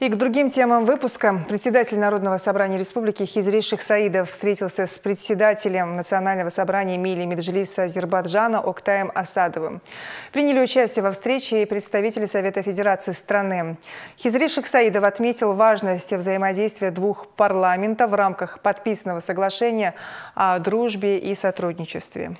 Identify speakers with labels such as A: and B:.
A: И к другим темам выпуска. Председатель Народного собрания Республики Хизри Шихсаидов встретился с председателем Национального собрания Мили Меджлиса Азербайджана Октаем Асадовым. Приняли участие во встрече и представители Совета Федерации страны. Хизри Шихсаидов отметил важность взаимодействия двух парламентов в рамках подписанного соглашения о дружбе и сотрудничестве.